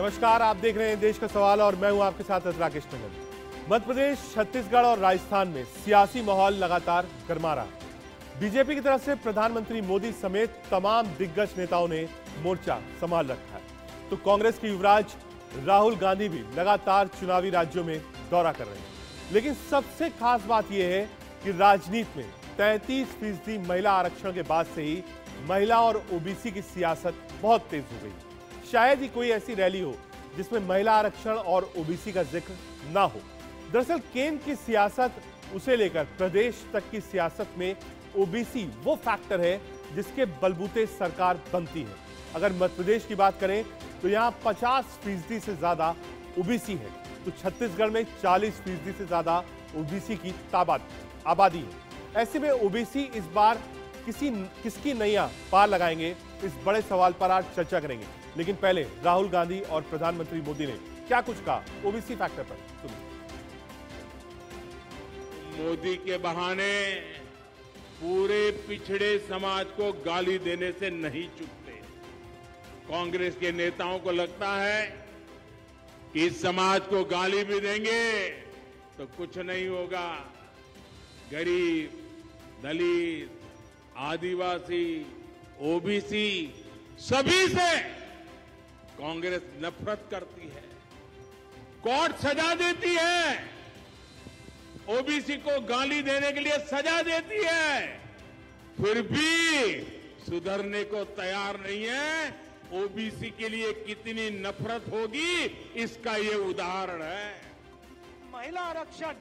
नमस्कार, आप देख रहे हैं देश का सवाल और मैं हूँ आपके साथ राकेश टंडन। मध्य प्रदेश छत्तीसगढ़ और राजस्थान में सियासी माहौल लगातार गर्मा रहा बीजेपी की तरफ़ से प्रधानमंत्री मोदी समेत तमाम दिग्गज नेताओं ने मोर्चा संभाल रखा है। तो कांग्रेस के युवराज राहुल गांधी भी लगातार चुनावी राज्यों में दौरा कर रहे हैं। लेकिन सबसे खास बात यह है कि राजनीति में तैतीस फ़ीसदी महिला आरक्षण के बाद से ही महिला और ओबीसी की सियासत बहुत तेज हो गई। शायद ही कोई ऐसी रैली हो जिसमें महिला आरक्षण और ओबीसी का ज़िक्र ना हो। दरअसल केंद्र की सियासत, उसे लेकर प्रदेश तक की सियासत में ओबीसी वो फैक्टर है जिसके बलबूते सरकार बनती है। अगर मध्य प्रदेश की बात करें तो यहाँ 50 फ़ीसदी से ज़्यादा ओबीसी है। तो छत्तीसगढ़ में 40 फ़ीसदी से ज़्यादा ओबीसी की ताबाद, आबादी है। ऐसे में ओबीसी इस बार किसी, किसकी नैया पार लगाएँगे? इस बड़े सवाल पर आज चर्चा करेंगे। लेकिन पहले राहुल गांधी और प्रधानमंत्री मोदी ने क्या कुछ कहा? ओबीसी फैक्टर पर सुनिए। मोदी के बहाने पूरे पिछड़े समाज को गाली देने से नहीं चुकते। कांग्रेस के नेताओं को लगता है कि इस समाज को गाली भी देंगे तो कुछ नहीं होगा। गरीब, दलित, आदिवासी ओबीसी सभी से कांग्रेस नफरत करती है, कोर्ट सजा देती है, ओबीसी को गाली देने के लिए सजा देती है, फिर भी सुधरने को तैयार नहीं है। ओबीसी के लिए कितनी नफरत होगी, इसका ये उदाहरण है। महिला आरक्षण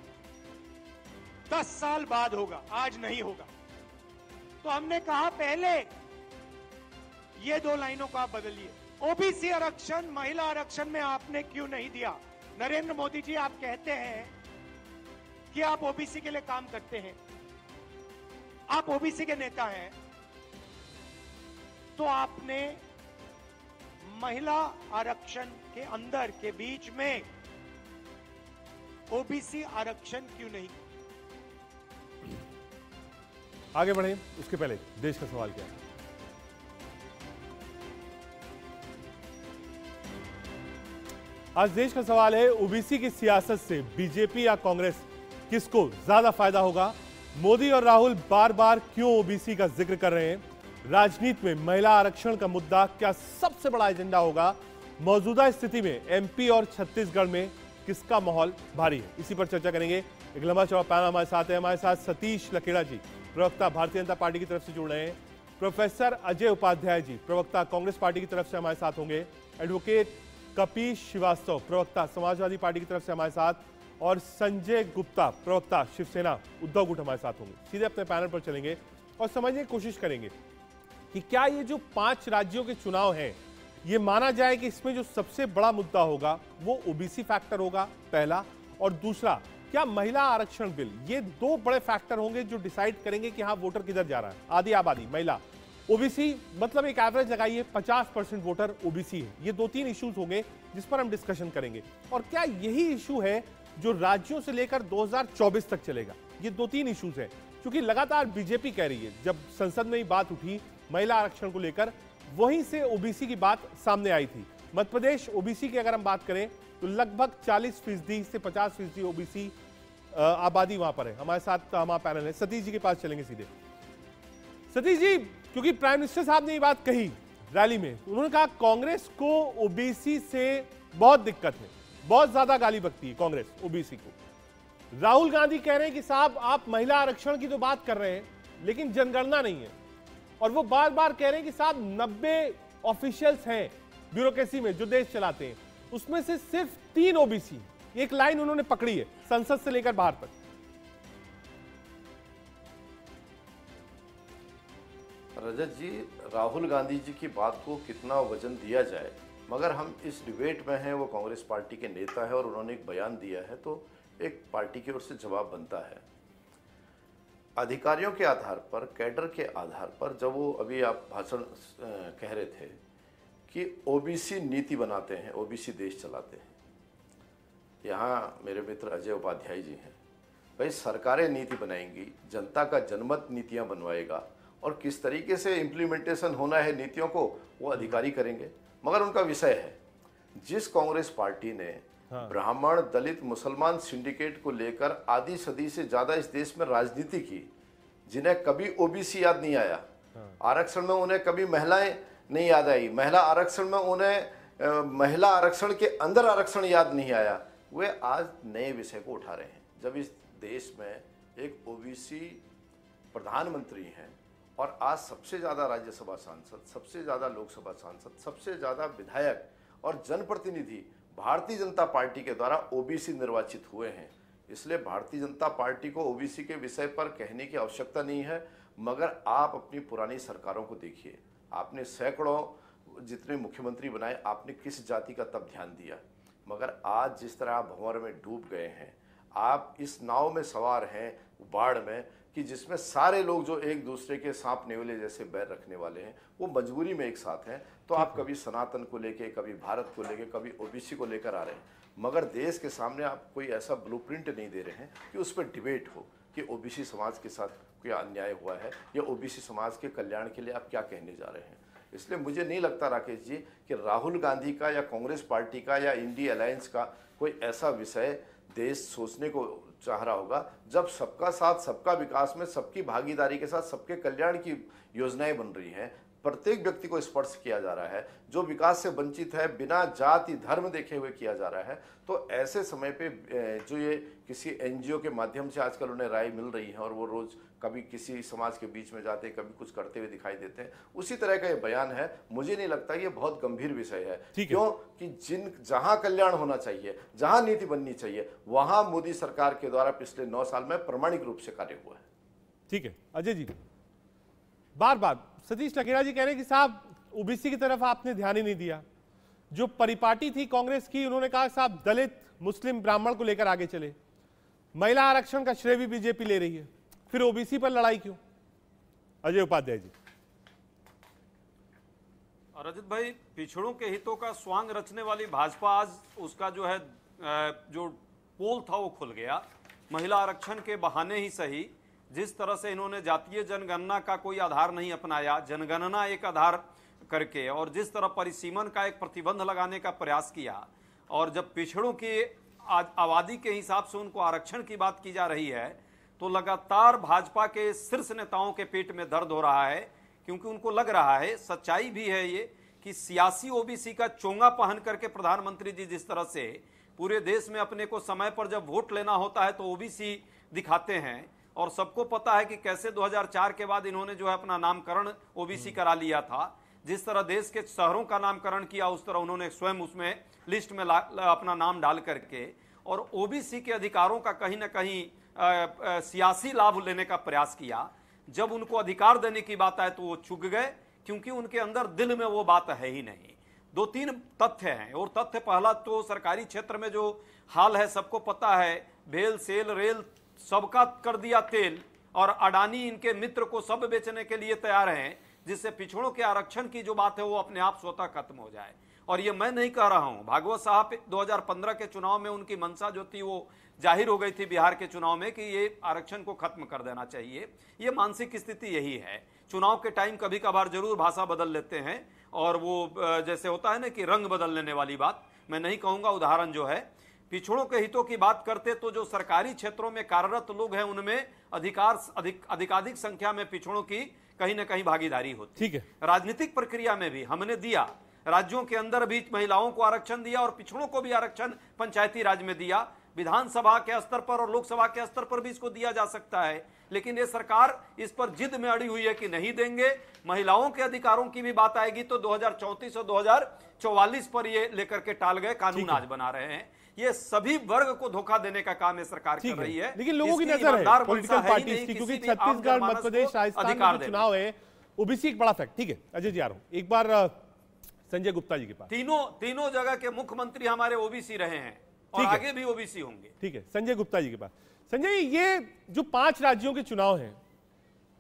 10 साल बाद होगा, आज नहीं होगा। तो हमने कहा पहले ये दो लाइनों को आप बदलिए। ओबीसी आरक्षण, महिला आरक्षण में आपने क्यों नहीं दिया? नरेंद्र मोदी जी, आप कहते हैं कि आप ओबीसी के लिए काम करते हैं। आप ओबीसी के नेता हैं तो आपने महिला आरक्षण के अंदर के बीच में ओबीसी आरक्षण क्यों नहीं? आगे बढ़े, उसके पहले देश का सवाल क्या है? आज देश का सवाल है, ओबीसी की सियासत से बीजेपी या कांग्रेस, किसको ज़्यादा फ़ायदा होगा? मोदी और राहुल बार बार क्यों ओबीसी का ज़िक्र कर रहे हैं? राजनीति में महिला आरक्षण का मुद्दा क्या सबसे बड़ा एजेंडा होगा? मौजूदा स्थिति में एमपी और छत्तीसगढ़ में किसका माहौल भारी है? इसी पर चर्चा करेंगे। एक लंबा चौड़ा पैनल हमारे साथ है। हमारे साथ सतीश लखेड़ा जी, प्रवक्ता भारतीय जनता पार्टी की तरफ़ से जुड़ रहे हैं। प्रोफेसर अजय उपाध्याय जी, प्रवक्ता कांग्रेस पार्टी की तरफ़ से हमारे साथ होंगे। एडवोकेट कपीश श्रीवास्तव, प्रवक्ता, समाजवादी पार्टी की तरफ़ से हमारे साथ और संजय गुप्ता, प्रवक्ता, शिवसेना, उद्धव गुट हमारे साथ होंगे। सीधे अपने पैनल पर चलेंगे और समझने की कोशिश करेंगे कि क्या ये जो पाँच राज्यों के चुनाव हैं, ये माना जाए कि इसमें जो सबसे बड़ा मुद्दा होगा, वो ओबीसी फैक्टर होगा, पहला, और दूसरा, क्या महिला आरक्षण बिल, ये दो बड़े फैक्टर होंगे जो डिसाइड करेंगे कि हाँ वोटर किधर जा रहा है? आधी आबादी, महिला। ओबीसी मतलब एक एवरेज लगाइए 50 परसेंट वोटर ओबीसी है। ये दो तीन इश्यूज़ होंगे जिस पर हम डिस्कशन करेंगे। और क्या यही इशू है जो राज्यों से लेकर 2024 तक चलेगा? ये दो तीन इश्यूज़ हैं। क्योंकि लगातार बीजेपी कह रही है, जब संसद में ही बात उठी, महिला आरक्षण को लेकर, वहीं से ओबीसी की बात सामने आई थी। मध्य प्रदेश ओबीसी की अगर हम बात करें तो लगभग 40 फ़ीसदी से 50 फ़ीसदी ओबीसी आबादी वहाँ पर है। हमारे साथ हमारा पैनल है। सतीश जी के पास चलेंगे सीधे। सतीश जी क्योंकि प्राइम मिनिस्टर साहब ने ये बात कही रैली में। उन्होंने कहा, कांग्रेस को ओबीसी से बहुत दिक्कत है। बहुत ज़्यादा गाली बकती है कांग्रेस ओबीसी को। राहुल गांधी कह रहे हैं कि, साहब, आप महिला आरक्षण की तो बात कर रहे हैं, लेकिन जनगणना नहीं है। और वो बार बार कह रहे हैं कि, साहब, नब्बे ऑफिशियल्स हैं ब्यूरोक्रेसी में जो देश चलाते हैं। उसमें से सिर्फ़ तीन ओबीसी एक लाइन उन्होंने पकड़ी है संसद से लेकर बाहर तक। रजत जी, राहुल गांधी जी की बात को कितना वज़न दिया जाए, मगर हम इस डिबेट में हैं, वो कांग्रेस पार्टी के नेता है और उन्होंने एक बयान दिया है तो एक पार्टी की ओर से जवाब बनता है। अधिकारियों के आधार पर, कैडर के आधार पर, जब वो अभी आप भाषण कह रहे थे कि ओबीसी नीति बनाते हैं, ओबीसी देश चलाते हैं। यहाँ मेरे मित्र अजय उपाध्याय जी हैं। भाई, सरकारें नीति बनाएँगी, जनता का जनमत नीतियाँ बनवाएगा और किस तरीके से इम्प्लीमेंटेशन होना है नीतियों को वो अधिकारी करेंगे। मगर उनका विषय है जिस कांग्रेस पार्टी ने हाँ। ब्राह्मण दलित मुसलमान सिंडिकेट को लेकर आधी सदी से ज़्यादा इस देश में राजनीति की जिन्हें कभी ओबीसी याद नहीं आया। हाँ। आरक्षण में उन्हें कभी महिलाएँ नहीं याद आई। महिला आरक्षण में उन्हें महिला आरक्षण के अंदर आरक्षण याद नहीं आया। वे आज नए विषय को उठा रहे हैं। जब इस देश में एक ओबीसी प्रधानमंत्री हैं और आज सबसे ज़्यादा राज्यसभा सांसद, सबसे ज़्यादा लोकसभा सांसद, सबसे ज़्यादा विधायक और जनप्रतिनिधि भारतीय जनता पार्टी के द्वारा ओबीसी निर्वाचित हुए हैं। इसलिए भारतीय जनता पार्टी को ओबीसी के विषय पर कहने की आवश्यकता नहीं है, मगर आप अपनी पुरानी सरकारों को देखिए। आपने सैकड़ों जितने मुख्यमंत्री बनाए, आपने किस जाति का तब ध्यान दिया। मगर आज जिस तरह आप भंवर में डूब गए हैं, आप इस नाव में सवार हैं बाढ़ में कि जिसमें सारे लोग जो एक दूसरे के सांप नेवले जैसे बैर रखने वाले हैं वो मजबूरी में एक साथ हैं। तो आप कभी सनातन को लेके कभी भारत को लेके कभी ओबीसी को लेकर आ रहे हैं मगर देश के सामने आप कोई ऐसा ब्लूप्रिंट नहीं दे रहे हैं कि उस पर डिबेट हो कि ओबीसी समाज के साथ कोई अन्याय हुआ है या ओबीसी समाज के कल्याण के लिए आप क्या कहने जा रहे हैं। इसलिए मुझे नहीं लगता राकेश जी कि राहुल गांधी का या कांग्रेस पार्टी का या इंडिया अलायंस का कोई ऐसा विषय देश सोचने को चाह रहा होगा, जब सबका साथ, सबका विकास में, सबकी भागीदारी के साथ, सबके कल्याण की योजनाएँ बन रही हैं प्रत्येक व्यक्ति को स्पर्श किया जा रहा है जो विकास से वंचित है बिना जाति धर्म देखे हुए किया जा रहा है। तो ऐसे समय पे जो ये किसी एनजीओ के माध्यम से आजकल उन्हें राय मिल रही है और वो रोज कभी किसी समाज के बीच में जाते हैं कभी कुछ करते हुए दिखाई देते हैं उसी तरह का ये बयान है। मुझे नहीं लगता ये बहुत गंभीर विषय है। ठीक है। क्यों? कि जिन जहाँ कल्याण होना चाहिए जहाँ नीति बननी चाहिए वहाँ मोदी सरकार के द्वारा पिछले नौ साल में प्रमाणिक रूप से कार्य हुआ है। ठीक है। अजय जी। बार बार सतीश टकेरा जी कह रहे हैं कि साहब, ओबीसी की तरफ़ आपने ध्यान ही नहीं दिया। जो परिपाटी थी कांग्रेस की, उन्होंने कहा साहब, दलित, मुस्लिम, ब्राह्मण को लेकर आगे चले। महिला आरक्षण का श्रेय भी बीजेपी ले रही है। फिर ओबीसी पर लड़ाई क्यों? अजय उपाध्याय जी। रजत भाई, पिछड़ों के हितों का स्वांग रचने वाली भाजपा आज उसका जो है जो पोल था वो खुल गया। महिला आरक्षण के बहाने ही सही जिस तरह से इन्होंने जातीय जनगणना का कोई आधार नहीं अपनाया, जनगणना एक आधार करके और जिस तरह परिसीमन का एक प्रतिबंध लगाने का प्रयास किया और जब पिछड़ों की आबादी के हिसाब से उनको आरक्षण की बात की जा रही है तो लगातार भाजपा के शीर्ष नेताओं के पेट में दर्द हो रहा है, क्योंकि उनको लग रहा है, सच्चाई भी है ये, कि सियासी ओबीसी का चोंगा पहन करके प्रधानमंत्री जी जिस तरह से पूरे देश में अपने को समय पर जब वोट लेना होता है तो ओबीसी दिखाते हैं। और सबको पता है कि कैसे 2004 के बाद इन्होंने जो है अपना नामकरण ओबीसी करा लिया था। जिस तरह देश के शहरों का नामकरण किया उस तरह उन्होंने स्वयं उसमें लिस्ट में ला, ला, अपना नाम डाल करके और ओबीसी के अधिकारों का कहीं ना कहीं अ, अ, सियासी लाभ लेने का प्रयास किया। जब उनको अधिकार देने की बात आए तो वो चुक गए क्योंकि उनके अंदर दिल में वो बात है ही नहीं। दो तीन तथ्य हैं और तथ्य पहला तो सरकारी क्षेत्र में जो हाल है सबको पता है भेल सेल रेल सबका कर दिया तेल और अडानी इनके मित्र को सब बेचने के लिए तैयार हैं, जिससे पिछड़ों के आरक्षण की जो बात है वो अपने आप स्वतः खत्म हो जाए। और ये मैं नहीं कह रहा हूँ, भागवत साहब 2015 के चुनाव में उनकी मंशा जो थी वो ज़ाहिर हो गई थी बिहार के चुनाव में कि ये आरक्षण को खत्म कर देना चाहिए। ये मानसिक स्थिति यही है। चुनाव के टाइम कभी कभार ज़रूर भाषा बदल लेते हैं और वो जैसे होता है ना कि रंग बदल लेने वाली बात। मैं नहीं कहूँगा उदाहरण जो है पिछड़ों के हितों की बात करते तो जो सरकारी क्षेत्रों में कार्यरत लोग हैं उनमें अधिकार अधिक अधिकाधिक संख्या में पिछड़ों की कहीं ना कहीं भागीदारी होती ठीक है। राजनीतिक प्रक्रिया में भी हमने दिया राज्यों के अंदर भी महिलाओं को आरक्षण दिया और पिछड़ों को भी आरक्षण पंचायती राज में दिया। विधानसभा के स्तर पर और लोकसभा के स्तर पर भी इसको दिया जा सकता है। लेकिन ये सरकार इस पर जिद में अड़ी हुई है कि नहीं देंगे। महिलाओं के अधिकारों की भी बात आएगी तो 2034 और 2044 पर ये लेकर के टाल गए कानून आज बना रहे हैं। ये सभी वर्ग को धोखा देने का काम ये सरकार कर रही है है। लेकिन लोगों की नज़र है पॉलिटिकल पार्टीज़ की क्योंकि छत्तीसगढ़ मध्य प्रदेश राजस्थान में। चुनाव है। ओबीसी एक बड़ा फैक्ट ठीक है अजय जी आ रहा हूँ। एक बार संजय गुप्ता जी के पास। तीनों तीनों जगह के मुख्यमंत्री हमारे ओबीसी रहे हैं और आगे भी ओबीसी होंगे। ठीक है संजय गुप्ता जी के पास। संजय ये जो पाँच राज्यों के चुनाव हैं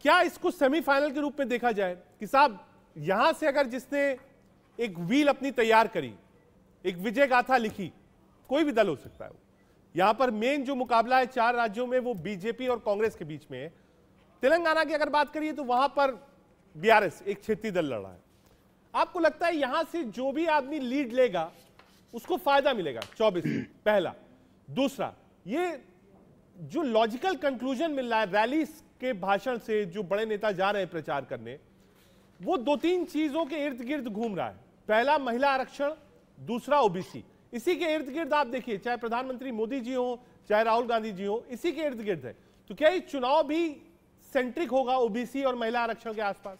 क्या इसको सेमीफाइनल के रूप में देखा जाए? कि साहब यहाँ से अगर जिसने एक व्हील अपनी तैयार करी एक विजय गाथा लिखी कोई भी दल हो सकता है यहाँ पर मेन जो मुकाबला है चार राज्यों में, वो बीजेपी और कांग्रेस के बीच में है। तेलंगाना की अगर बात करिए तो वहाँ पर बीआरएस एक क्षेत्रीय दल लड़ रहा है। आपको लगता है यहाँ से जो भी आदमी लीड लेगा, उसको फ़ायदा मिलेगा? चौबीस पहला। दूसरा, ये जो लॉजिकल कंक्लूजन मिल रहा है रैली के भाषण से जो बड़े नेता जा रहे हैं प्रचार करने, वो दो तीन चीज़ों के इर्द गिर्द घूम रहा है। पहला, महिला आरक्षण, दूसरा ओबीसी इसी के इर्द गिर्द आप देखिए चाहे प्रधानमंत्री मोदी जी हो चाहे राहुल गांधी जी हो इसी के इर्द गिर्द है। तो क्या ये चुनाव भी सेंट्रिक होगा ओबीसी और महिला आरक्षण के आसपास?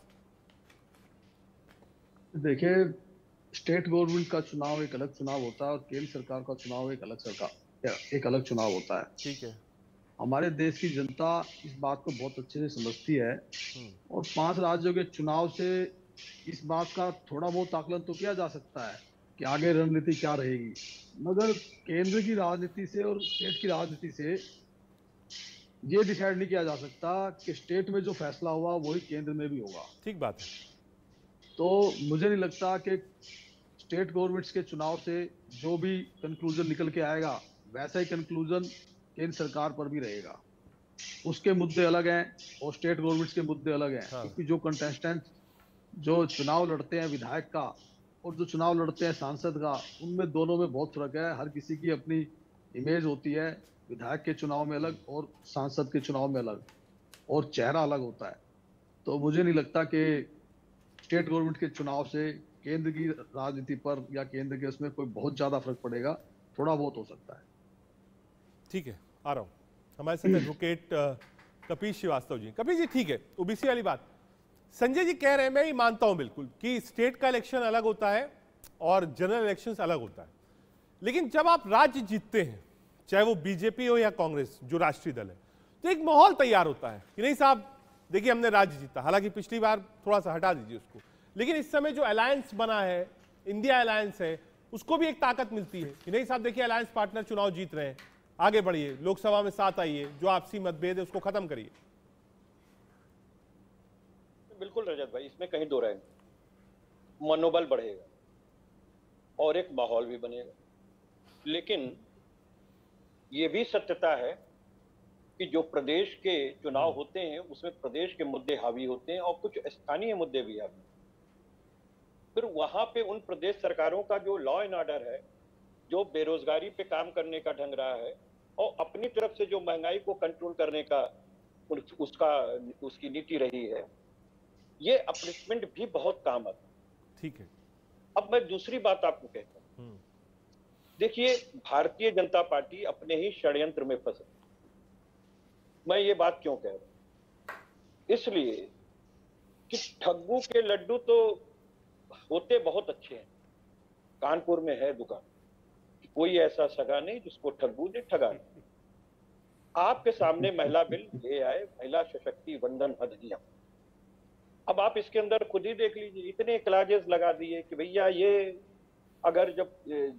देखिए स्टेट गवर्नमेंट का चुनाव एक अलग चुनाव होता है और केंद्र सरकार का चुनाव एक अलग सरकार एक अलग चुनाव होता है। ठीक है। हमारे देश की जनता इस बात को बहुत अच्छे से समझती है और पाँच राज्यों के चुनाव से इस बात का थोड़ा बहुत आकलन तो किया जा सकता है। कि आगे रणनीति क्या रहेगी। मगर केंद्र की राजनीति से और स्टेट की राजनीति से ये डिसाइड नहीं किया जा सकता कि स्टेट में जो फैसला हुआ वही केंद्र में भी होगा। ठीक बात है। तो मुझे नहीं लगता कि स्टेट गवर्नमेंट्स के चुनाव से जो भी कंक्लूजन निकल के आएगा वैसा ही कंक्लूजन केंद्र सरकार पर भी रहेगा। उसके मुद्दे अलग हैं और स्टेट गवर्नमेंट्स के मुद्दे अलग हैं। हाँ। क्योंकि जो कंटेस्टेंट जो चुनाव लड़ते हैं विधायक का और जो चुनाव लड़ते हैं सांसद का उनमें दोनों में बहुत फ़र्क है। हर किसी की अपनी इमेज होती है विधायक के चुनाव में अलग और सांसद के चुनाव में अलग और चेहरा अलग होता है। तो मुझे नहीं लगता कि स्टेट गवर्नमेंट के चुनाव से केंद्र की राजनीति पर या केंद्र के उसमें कोई बहुत ज़्यादा फ़र्क पड़ेगा। थोड़ा बहुत हो सकता है। ठीक है आ रहा हूँ। हमारे साथ एडवोकेट कपीश श्रीवास्तव जी। कपीश जी ठीक है ओबीसी वाली बात। संजय जी कह रहे हैं, मैं ये मानता हूँ बिल्कुल कि स्टेट का इलेक्शन अलग होता है और जनरल इलेक्शन अलग होता है। लेकिन जब आप राज्य जीतते हैं, चाहे वो बीजेपी हो या कांग्रेस, जो राष्ट्रीय दल है तो एक माहौल तैयार होता है कि नहीं साहब, देखिए हमने राज्य जीता। हालाँकि पिछली बार थोड़ा सा हटा दीजिए उसको। लेकिन इस समय जो अलायंस बना है इंडिया अलायंस है, उसको भी एक ताकत मिलती है कि नहीं साहब, देखिए अलायंस पार्टनर चुनाव जीत रहे हैं। आगे बढ़िए, लोकसभा में साथ आइए, जो आपसी मतभेद है, उसको खत्म करिए। बिल्कुल रजत भाई, इसमें कहीं दो रहेंगे मनोबल बढ़ेगा और एक माहौल भी बनेगा। लेकिन ये भी सत्यता है कि जो प्रदेश के चुनाव होते हैं, उसमें प्रदेश के मुद्दे हावी होते हैं और कुछ स्थानीय मुद्दे भी हावी फिर वहाँ पे उन प्रदेश सरकारों का जो लॉ एंड ऑर्डर है, जो बेरोजगारी पे काम करने का ढंग रहा है और अपनी तरफ़ से जो महँगाई को कंट्रोल करने का उसका, उसकी नीति रही है ये अपलिफ्टमेंट भी बहुत काम आता है। ठीक है। अब मैं दूसरी बात आपको कहता हूँ। हम्म, देखिए भारतीय जनता पार्टी अपने ही षड्यंत्र में फंसे मैं ये बात क्यों कह रहा हूँ? इसलिए कि ठग्गू के लड्डू तो होते बहुत अच्छे हैं। कानपुर में है दुकान। कोई ऐसा सगा नहीं जिसको ठग्गू ने ठगा नहीं आपके सामने महिला बिल ले आए महिला सशक्ति वंदन अधिनियम अब आप इसके अंदर खुद ही देख लीजिए, इतने क्लाजेस लगा दिए कि भैया ये अगर जब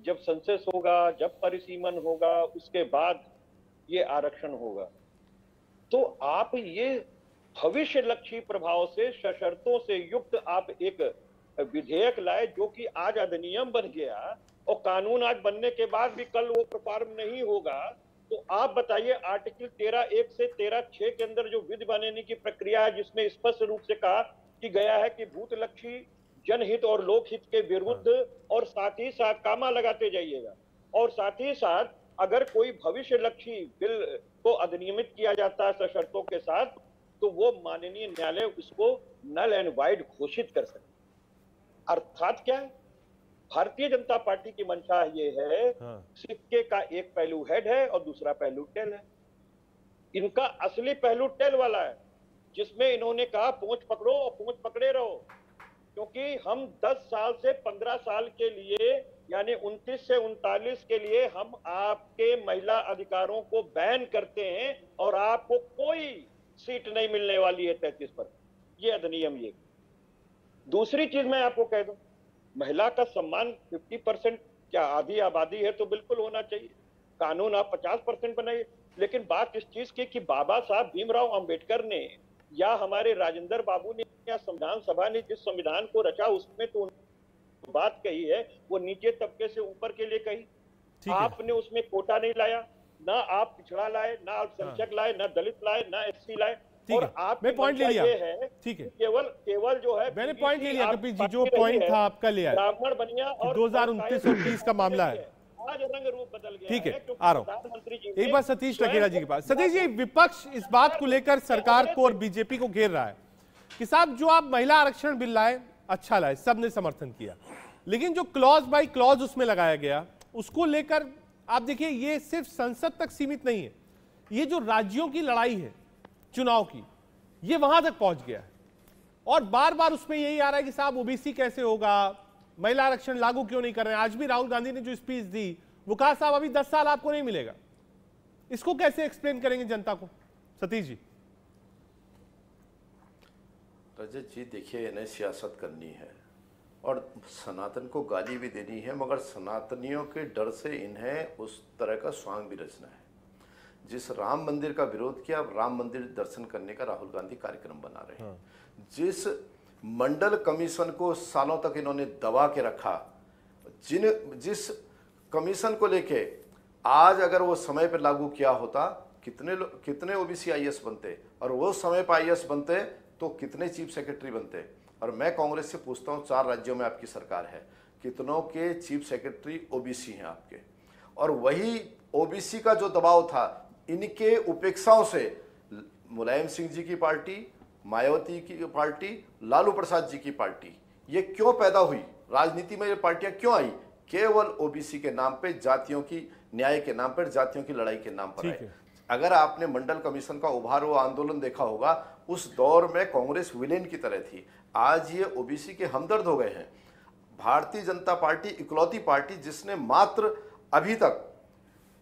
जब सेंसस होगा, जब परिसीमन होगा, उसके बाद ये आरक्षण होगा। तो आप ये भविष्य लक्ष्य प्रभाव से, सशर्तों से युक्त आप एक विधेयक लाए जो कि आज अधिनियम बन गया और कानून आज बनने के बाद भी कल वो परफॉर्म नहीं होगा। तो आप बताइए आर्टिकल तेरह एक से तेरह छह के अंदर जो विधि बनाने की प्रक्रिया है जिसमें स्पष्ट रूप से कहा कि गया है कि भूत लक्ष्य जनहित और लोकहित के विरुद्ध और साथ ही साथ कामा लगाते जाइएगा। और साथ ही साथ अगर कोई भविष्य लक्ष्य बिल को अधिनियमित किया जाता है सशर्तों के साथ तो वो माननीय न्यायालय उसको नल एंड वाइड घोषित कर सकते अर्थात क्या है? भारतीय जनता पार्टी की मंशा ये है हाँ। सिक्के का एक पहलू हेड है और दूसरा पहलू टेल है। इनका असली पहलू टेल वाला है जिसमें इन्होंने कहा पूंछ पकड़ो और पूंछ पकड़े रहो। क्योंकि हम 10 साल से 15 साल के लिए यानी 29 से उनतालीस के लिए हम आपके महिला अधिकारों को बैन करते हैं और आपको कोई सीट नहीं मिलने वाली है तैतीस पर। ये अधिनियम ये दूसरी चीज़ मैं आपको कह दूँ महिला का सम्मान 50 परसेंट क्या आधी आबादी है तो बिल्कुल होना चाहिए। कानून आप 50 परसेंट बनाइए। लेकिन बात इस चीज़ की कि बाबा साहब भीमराव अंबेडकर ने या हमारे राजेंद्र बाबू ने या संविधान सभा ने जिस संविधान को रचा उसमें तो बात कही है वो नीचे तबके से ऊपर के लिए कही। आपने उसमें कोटा नहीं लाया ना आप पिछड़ा लाए ना अल्पसंख्यक लाए ना दलित लाए ना एससी लाए। ठीक है मैं पॉइंट ले लिया। ठीक है। केवल केवल जो है मैंने पॉइंट ले लिया कपिल जी जो पॉइंट था आपका लिया है ब्राह्मण बनिया और 2029 और 30 का मामला है। आज रंग रूप बदल गया ठीक है, आ रहा हूँ। एक बार सतीश स्वयं जी के पास। सतीश जी विपक्ष इस बात को लेकर सरकार को और बीजेपी को घेर रहा है कि साहब जो आप महिला आरक्षण बिल लाए अच्छा लाए सबने समर्थन किया। लेकिन जो क्लॉज बाय क्लॉज उसमें लगाया गया उसको लेकर आप देखिए ये सिर्फ़ संसद तक सीमित नहीं है। ये जो राज्यों की लड़ाई है चुनाव की। ये वहाँ तक पहुँच गया। है और बार बार उसमें यही आ रहा है कि साहब, ओबीसी कैसे होगा? महिला आरक्षण लागू क्यों नहीं कर रहे हैं? आज भी राहुल गांधी ने जो स्पीच दी, वो कहा, साहब, अभी दस साल आपको नहीं मिलेगा। इसको कैसे एक्सप्लेन करेंगे जनता को? सतीश जी। रजत जी, देखिए, इन्हें सियासत करनी है। और सनातन को गाली भी देनी है, मगर सनातनियों के डर से इन्हें उस तरह का स्वांग भी रचना है। जिस राम मंदिर का विरोध किया अब राम मंदिर दर्शन करने का राहुल गांधी कार्यक्रम बना रहे हैं। जिस मंडल कमीशन को सालों तक इन्होंने दबा के रखा जिन जिस कमीशन को लेके आज अगर वो समय पर लागू किया होता कितने कितने ओबीसी आईएएस बनते और वो समय पर आईएएस बनते तो कितने चीफ सेक्रेटरी बनते? और मैं कांग्रेस से पूछता हूँ चार राज्यों में आपकी सरकार है कितनों के चीफ सेक्रेटरी ओबीसी हैं आपके? और वही ओबीसी का जो दबाव था इनके उपेक्षाओं से मुलायम सिंह जी की पार्टी मायावती की पार्टी लालू प्रसाद जी की पार्टी। ये क्यों पैदा हुई? राजनीति में ये पार्टियाँ क्यों आई? केवल ओबीसी के नाम पे जातियों की न्याय के नाम पर जातियों की लड़ाई के नाम पर आए। अगर आपने मंडल कमीशन का उभार हुआ आंदोलन देखा होगा उस दौर में कांग्रेस विलेन की तरह थी। आज ये ओबीसी के हमदर्द हो गए हैं। भारतीय जनता पार्टी इकलौती पार्टी जिसने मात्र अभी तक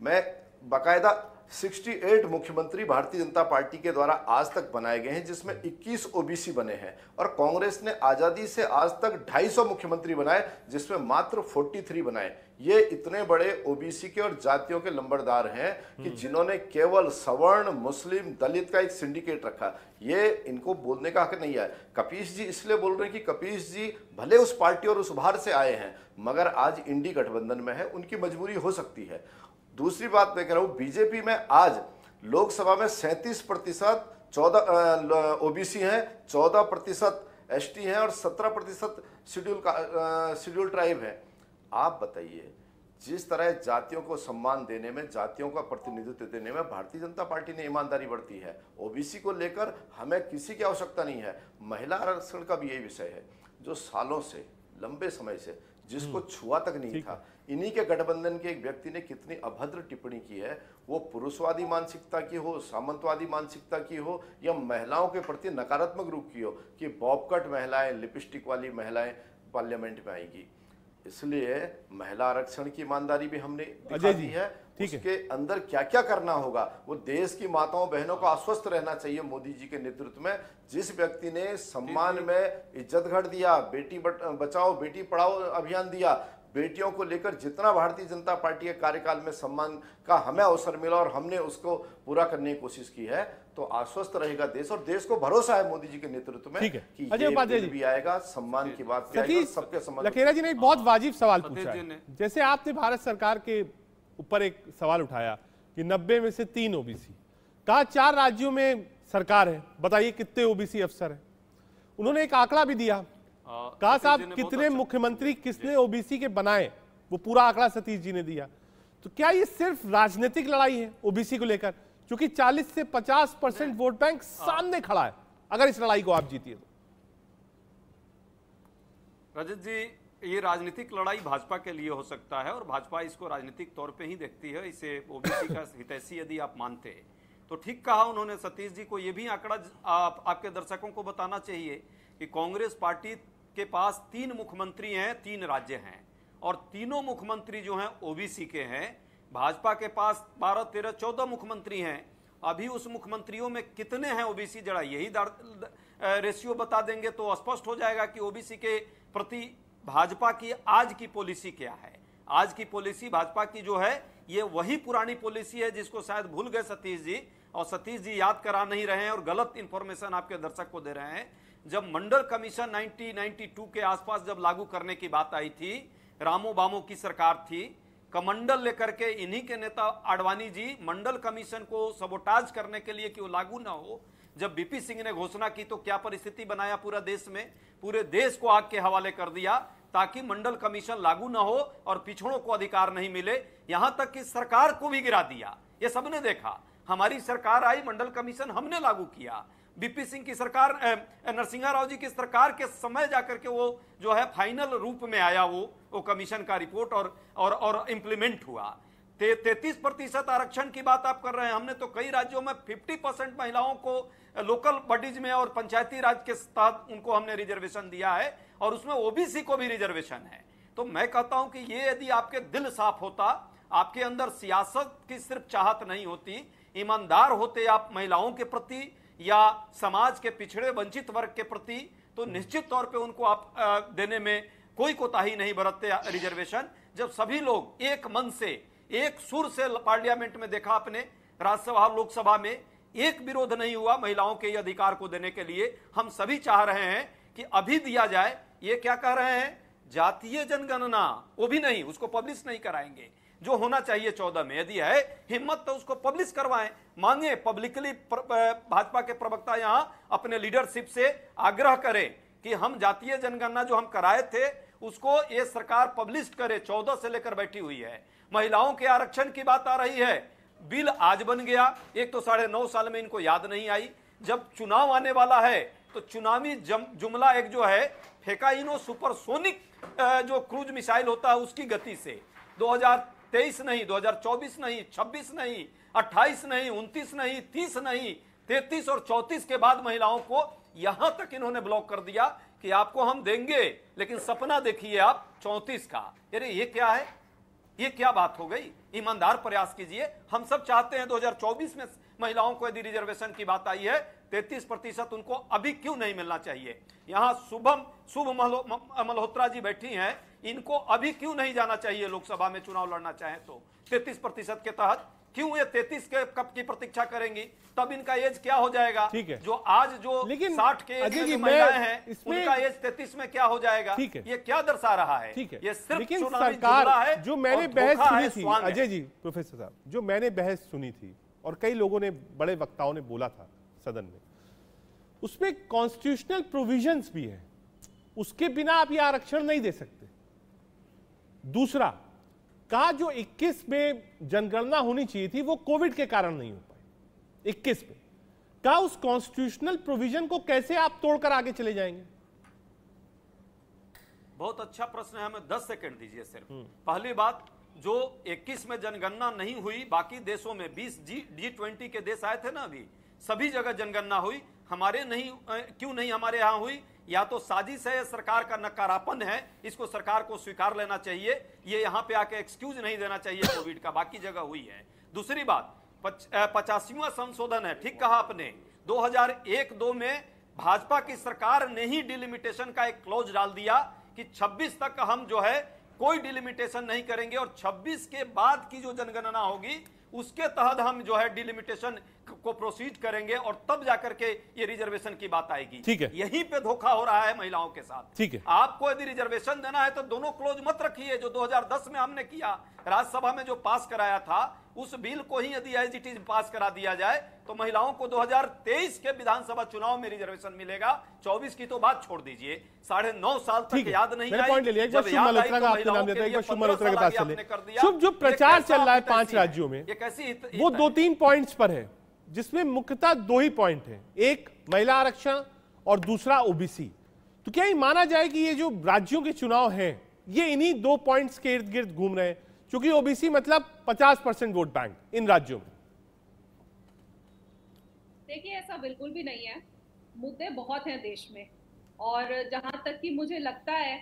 मैं बाकायदा 68 मुख्यमंत्री भारतीय जनता पार्टी के द्वारा आज तक बनाए गए हैं जिसमें 21 ओबीसी बने हैं। और कांग्रेस ने आज़ादी से आज तक 250 मुख्यमंत्री बनाए जिसमें मात्र 43 बनाए। ये इतने बड़े ओबीसी के और जातियों के लंबरदार हैं कि जिन्होंने केवल सवर्ण मुस्लिम दलित का एक सिंडिकेट रखा। ये इनको बोलने का हक नहीं है। कपीश जी इसलिए बोल रहे हैं कि कपीश जी भले उस पार्टी और उस भार से आए हैं मगर आज इंडी गठबंधन में है उनकी मजबूरी हो सकती है। दूसरी बात मैं कह रहा हूँ, बीजेपी में आज लोकसभा में सैंतीस प्रतिशत, चौदह ओबीसी हैं, चौदह प्रतिशत एस हैं और सत्रह प्रतिशत शेड्यूल शेड्यूल ट्राइब है। आप बताइए, जिस तरह जातियों को सम्मान देने में, जातियों का प्रतिनिधित्व देने में भारतीय जनता पार्टी ने ईमानदारी बढ़ती है, ओबीसी को लेकर हमें किसी की आवश्यकता नहीं है। महिला आरक्षण का भी यही विषय है, जो सालों से, लंबे समय से जिसको छुआ तक नहीं था। इन्हीं के गठबंधन के एक व्यक्ति ने कितनी अभद्र टिप्पणी की है? वो पुरुषवादी मानसिकता की हो सामंतवादी मानसिकता की हो या महिलाओं के प्रति नकारात्मक रूप की हो कि बॉबकट महिलाएँ लिपस्टिक वाली महिलाएँ पार्लियामेंट में आएगी। इसलिए महिला आरक्षण की ईमानदारी भी हमने दिखा दी है। उसके अंदर क्या क्या करना होगा? वो देश की माताओं बहनों को आश्वस्त रहना चाहिए मोदी जी के नेतृत्व में। जिस व्यक्ति ने सम्मान में इज़्ज़त घट दिया बेटी बचाओ बेटी पढ़ाओ अभियान दिया बेटियों को लेकर जितना भारतीय जनता पार्टी के कार्यकाल में सम्मान का हमें अवसर मिला और हमने उसको पूरा करने की कोशिश की है तो आश्वस्त रहेगा देश और देश को भरोसा है मोदी जी के नेतृत्व में कि अजय ये भी आएगा सम्मान की बात सबके सम्मान लखेरा जी ने एक बहुत वाजिब सवाल पूछा है। जैसे आपने भारत सरकार के ऊपर एक सवाल उठाया कि 90 में से तीन ओबीसी। कहा चार राज्यों में सरकार है? बताइए कितने ओबीसी अफसर हैं? उन्होंने एक आंकड़ा भी दिया। कहा साहब कितने अच्छा- मुख्यमंत्री किसने ओबीसी के बनाए? वो पूरा आंकड़ा सतीश जी ने दिया। तो क्या ये सिर्फ़ राजनीतिक लड़ाई है ओबीसी को लेकर? क्योंकि 40 से 50 परसेंट वोट बैंक सामने खड़ा है। अगर इस लड़ाई को आप जीतिए तो। रजत जी ये राजनीतिक लड़ाई भाजपा के लिए हो सकता है और भाजपा इसको राजनीतिक तौर पे ही देखती है। इसे ओबीसी का हितैषी यदि आप मानते हैं तो ठीक कहा उन्होंने। सतीश जी को ये भी आंकड़ा आप, आपके दर्शकों को बताना चाहिए कि कांग्रेस पार्टी के पास तीन मुख्यमंत्री हैं तीन राज्य हैं और तीनों मुख्यमंत्री जो हैं ओबीसी के हैं। भाजपा के पास बारह तेरह चौदह मुख्यमंत्री हैं। अभी उस मुख्यमंत्रियों में कितने हैं ओबीसी? जरा यही रेशियो बता देंगे तो स्पष्ट हो जाएगा कि ओबीसी के प्रति भाजपा की आज की पॉलिसी क्या है? आज की पॉलिसी भाजपा की जो है, ये वही पुरानी पॉलिसी है जिसको शायद भूल गए सतीश जी। और सतीश जी याद करा नहीं रहे हैं और गलत इंफॉर्मेशन आपके दर्शक को दे रहे हैं। जब मंडल कमीशन 1992 के आसपास जब लागू करने की बात आई थी, रामो बामो की सरकार थी, कमंडल लेकर के इन्हीं के नेता आडवाणी जी मंडल कमीशन को सबोटाज करने के लिए कि वो लागू ना हो, जब बीपी सिंह ने घोषणा की तो क्या परिस्थिति बनाया पूरा देश में? पूरे देश को आग के हवाले कर दिया। ताकि मंडल कमीशन लागू ना हो और पिछड़ों को अधिकार नहीं मिले। यहाँ तक कि सरकार को भी गिरा दिया। ये सबने देखा। हमारी सरकार आई मंडल कमीशन हमने लागू किया। बीपी सिंह की सरकार नरसिंहा राव जी की सरकार के समय जाकर के वो जो है फाइनल रूप में आया वो वो कमीशन का रिपोर्ट और और और इम्प्लीमेंट हुआ। ते, तैतीस प्रतिशत आरक्षण की बात आप कर रहे हैं। हमने तो कई राज्यों में 50 परसेंट महिलाओं को लोकल बॉडीज में और पंचायती राज के तहत उनको हमने रिजर्वेशन दिया है। और उसमें ओबीसी को भी रिजर्वेशन है। तो मैं कहता हूँ कि ये यदि आपके दिल साफ़ होता, आपके अंदर सियासत की सिर्फ़ चाहत नहीं होती, ईमानदार होते आप महिलाओं के प्रति या समाज के पिछड़े वंचित वर्ग के प्रति तो निश्चित तौर पे उनको आप देने में कोई कोताही नहीं बरतते रिजर्वेशन जब सभी लोग एक मन से, एक सुर से पार्लियामेंट में देखा आपने, राज्यसभा, लोकसभा में एक विरोध नहीं हुआ महिलाओं के अधिकार को देने के लिए, हम सभी चाह रहे हैं कि अभी दिया जाए ये क्या कह रहे हैं? जातीय जनगणना। वो भी नहीं, उसको पब्लिश नहीं कराएँगे। जो होना चाहिए चौदह में, यदि है, हिम्मत तो उसको पब्लिश करवाएँ। मांगे पब्लिकली भाजपा के प्रवक्ता यहाँ अपने लीडरशिप से आग्रह करें कि हम जातीय जनगणना जो हम कराए थे, उसको ये सरकार पब्लिश करे, चौदह से लेकर बैठी हुई है। महिलाओं के आरक्षण की बात आ रही है। बिल आज बन गया। एक तो साढ़े नौ साल में इनको याद नहीं आई। जब चुनाव आने वाला है तो चुनावी जुमला एक जो है, फेकाइनो सुपरसोनिक जो क्रूज मिसाइल होता है उसकी गति से। 2023 नहीं 2024 नहीं 26 नहीं 28 नहीं 29 नहीं 30 नहीं 33 और 34 के बाद महिलाओं को यहाँ तक इन्होंने ब्लॉक कर दिया कि आपको हम देंगे। लेकिन सपना देखिए आप 34 का। अरे, ये क्या है? ये क्या बात हो गई? ईमानदार प्रयास कीजिए। हम सब चाहते हैं 2024 में महिलाओं को यदि रिजर्वेशन की बात आई है 33 प्रतिशत उनको अभी क्यों नहीं मिलना चाहिए? यहाँ शुभम शुभ मल्होत्रा जी बैठी हैं इनको अभी क्यों नहीं जाना चाहिए लोकसभा में चुनाव लड़ना चाहे तो? 33 प्रतिशत के तहत क्यों ये तैतीस के कब की प्रतीक्षा करेंगी? तब इनका एज क्या हो जाएगा? ठीक है। जो आज जो लेकिन साठ के महिलाएँ हैं उनका एज तैतीस में क्या हो जाएगा? ठीक है। ये क्या दर्शा रहा है? ठीक है। ये सिर्फ़ लेकिन सरकार है जो मैंने बहस सुनी थी अजय जी प्रोफेसर साहब जो मैंने बहस सुनी थी और कई लोगों ने बड़े वक्ताओं ने बोला था सदन में। उसमें कॉन्स्टिट्यूशनल प्रोविजंस भी है। उसके बिना आप ये आरक्षण नहीं दे सकते। दूसरा कहा जो 21 में जनगणना होनी चाहिए थी वो कोविड के कारण नहीं हो पाई। 21 में कहा उस कॉन्स्टिट्यूशनल प्रोविज़न को कैसे आप तोड़कर आगे चले जाएँगे? बहुत अच्छा प्रश्न है हमें 10 सेकंड दीजिए सिर्फ़। पहली बात जो 21 में जनगणना नहीं हुई बाकी देशों में 20 जी डी ट्वेंटी के देश आए थे ना अभी सभी जगह जनगणना हुई। हमारे नहीं क्यों नहीं हमारे यहाँ हुई? या तो साजिश है सरकार का नकारापन है इसको सरकार को स्वीकार लेना चाहिए। ये यहाँ पे आके एक्सक्यूज नहीं देना चाहिए कोविड का बाकी जगह हुई है। दूसरी बात पच, पचासीवा संशोधन है ठीक कहा आपने। 2001-2 में भाजपा की सरकार ने ही डिलिमिटेशन का एक क्लोज डाल दिया कि 26 तक हम जो है कोई डिलिमिटेशन नहीं करेंगे और 26 के बाद की जो जनगणना होगी, उसके तहत हम जो है डिलिमिटेशन को प्रोसीड करेंगे और तब जाकर के ये रिजर्वेशन की बात आएगी। ठीक है। यहीं पे धोखा हो रहा है महिलाओं के साथ। ठीक है। आपको यदि रिजर्वेशन देना है तो दोनों क्लोज मत रखिए जो 2010 में हमने किया राज्यसभा में जो पास कराया था उस बिल को ही यदि एज इट इज़ पास करा दिया जाए तो महिलाओं को 2023 के विधानसभा चुनाव में रिजर्वेशन मिलेगा। 24 की तो बात छोड़ दीजिए। साढ़े नौ साल तक याद नहीं शुभ जो प्रचार चल रहा है पाँच राज्यों में वो दो तीन पॉइंट्स पर है। जिसमें मुख्यतः दो ही पॉइंट है। एक महिला आरक्षण और दूसरा ओबीसी तो क्या ये माना जाए कि ये जो राज्यों के चुनाव हैं ये इन्हीं दो पॉइंट्स के इर्द गिर्द घूम रहे हैं? क्योंकि ओबीसी मतलब 50 परसेंट वोट बैंक इन राज्यों में। देखिए ऐसा बिल्कुल भी नहीं है। मुद्दे बहुत हैं देश में। और जहाँ तक कि मुझे लगता है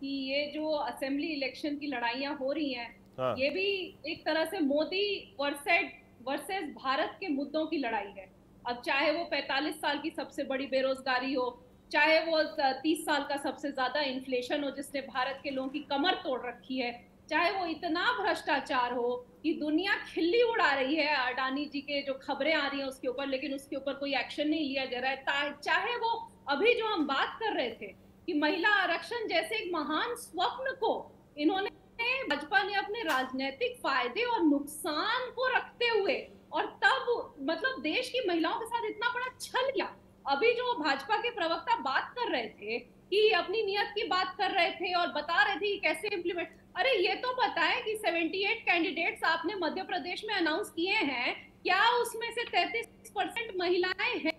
कि ये जो असेंबली इलेक्शन की लड़ाइयाँ हो रही हैं हाँ। ये भी एक तरह से मोदी वर्सेड वर्सेस भारत के मुद्दों की लड़ाई है। अब चाहे वो 45 साल की सबसे बड़ी बेरोजगारी हो, चाहे वो 30 साल का सबसे ज़्यादा इन्फ्लेशन हो, जिसने भारत के लोगों की कमर तोड़ रखी है, चाहे वो इतना भ्रष्टाचार हो कि दुनिया खिल्ली उड़ा रही है अडानी जी के जो खबरें आ रही हैं उसके ऊपर, लेकिन उसके ऊपर कोई एक्शन नहीं लिया जा रहा है। चाहे वो अभी जो हम बात कर रहे थे कि महिला आरक्षण जैसे एक महान स्वप्न को इन्होंने में भाजपा ने अपने राजनीतिक फ़ायदे और नुकसान को रखते हुए और तब मतलब देश की महिलाओं के साथ इतना बड़ा छल किया। अभी जो भाजपा के प्रवक्ता बात कर रहे थे, कि अपनी नियत की बात कर रहे थे और बता रहे थे कैसे इम्प्लीमेंट अरे, ये तो बताएँ कि 78 कैंडिडेट्स आपने मध्य प्रदेश में अनाउंस किए हैं। क्या उसमें से 33 परसेंट महिलाएँ हैं।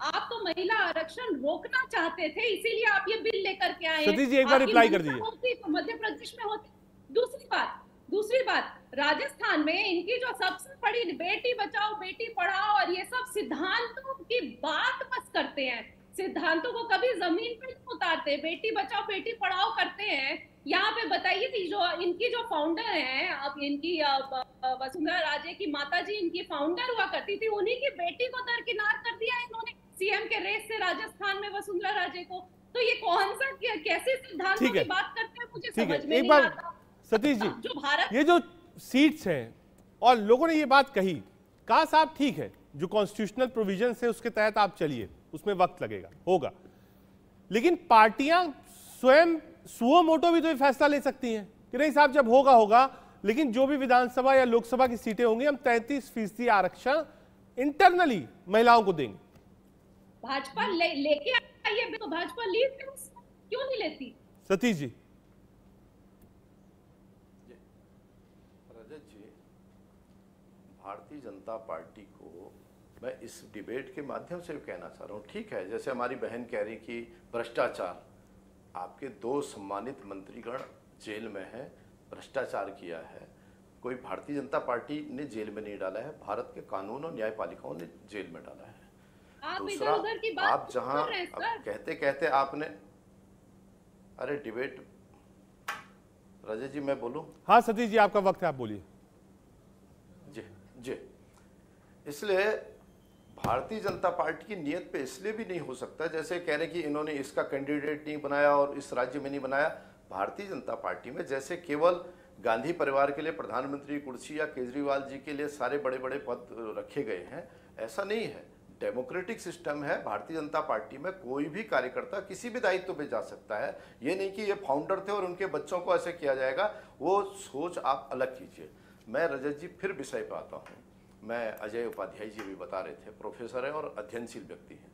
आप महिला आरक्षण रोकना चाहते थे इसीलिए आप ये बिल लेकर के आए सतीश जी एक बार रिप्लाई कर दीजिए। मध्य प्रदेश में होती दूसरी बात दूसरी बात राजस्थान में इनकी जो सबसे बड़ी बेटी बचाओ बेटी पढ़ाओ और ये सब सिद्धांतों की बात बस करते हैं। सिद्धांतों को कभी ज़मीन पर नहीं उतारते बेटी बचाओ बेटी पढ़ाओ करते हैं। यहाँ पे बताइए कि जो इनकी जो फाउंडर हैं अब इनकी वसुंधरा राजे की माता जी इनकी फाउंडर हुआ करती थी उन्हीं की बेटी को दरकिनार कर दिया इन्होंने। सीएम के रेस से राजस्थान में वसुंधरा राजे को। तो ये कौन सा कैसे सिद्धांतों की बात करते हैं? मुझे समझ में नहीं आता। सतीश जी जो भारत ये जो सीट्स हैं और लोगों ने ये बात कही कहा साहब ठीक है जो कॉन्स्टिट्यूशनल प्रोविज़न है उसके तहत आप चलिए उसमें वक्त लगेगा होगा। लेकिन पार्टियाँ स्वयं सुओ मोटो भी तो ये फैसला ले सकती हैं कि नहीं साहब जब होगा होगा लेकिन जो भी विधानसभा या लोकसभा की सीटें होंगी हम तैतीस फ़ीसदी आरक्षण इंटरनली महिलाओं को देंगे। भाजपा ले, लेके आइए तो भाजपा लीड क्यों नहीं लेती? सतीश जी। रजत जी भारतीय जनता पार्टी को मैं इस डिबेट के माध्यम से भी कहना चाह रहा हूँ। ठीक है जैसे हमारी बहन कह रही कि भ्रष्टाचार आपके दो सम्मानित मंत्रीगण जेल में हैं भ्रष्टाचार किया है। कोई भारतीय जनता पार्टी ने जेल में नहीं डाला है भारत के कानून और न्यायपालिकाओं ने जेल में डाला है। दूसरा उधर की बात आप जहाँ कहते कहते आपने अरे डिबेट रजत जी मैं बोलूँ? हाँ सतीश जी आपका वक्त है आप बोलिए। जी जी। इसलिए भारतीय जनता पार्टी की नियत पे इसलिए भी नहीं हो सकता जैसे कह रहे कि इन्होंने इसका कैंडिडेट नहीं बनाया और इस राज्य में नहीं बनाया। भारतीय जनता पार्टी में जैसे केवल गांधी परिवार के लिए प्रधानमंत्री कुर्सी या केजरीवाल जी के लिए सारे बड़े बड़े पद रखे गए हैं ऐसा नहीं है। डेमोक्रेटिक सिस्टम है, भारतीय जनता पार्टी में कोई भी कार्यकर्ता किसी भी दायित्व पे जा सकता है। ये नहीं कि ये फाउंडर थे और उनके बच्चों को ऐसे किया जाएगा, वो सोच आप अलग कीजिए। मैं रजत जी फिर विषय पर आता हूँ। मैं अजय उपाध्याय जी भी बता रहे थे, प्रोफेसर हैं और अध्ययनशील व्यक्ति हैं।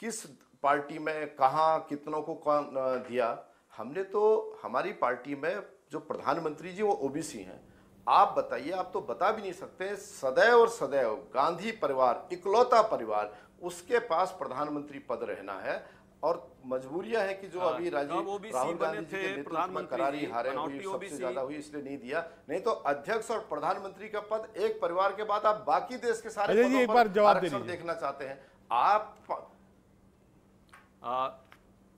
किस पार्टी में कहाँ कितनों को कौन दिया? हमने तो हमारी पार्टी में जो प्रधानमंत्री जी, वो ओबीसी हैं। आप बताइए आप तो बता भी नहीं सकते सदैव और सदैव गांधी परिवार इकलौता परिवार उसके पास प्रधानमंत्री पद रहना है और मजबूरियाँ है कि जो हाँ, अभी राजीव राहुल गांधी जी के नेतृत्व में करारी हारे हुई सबसे ज़्यादा हुई इसलिए नहीं दिया। नहीं तो अध्यक्ष और प्रधानमंत्री का पद एक परिवार के बाद आप बाकी देश के सारे बार जवाब देखना चाहते हैं। आप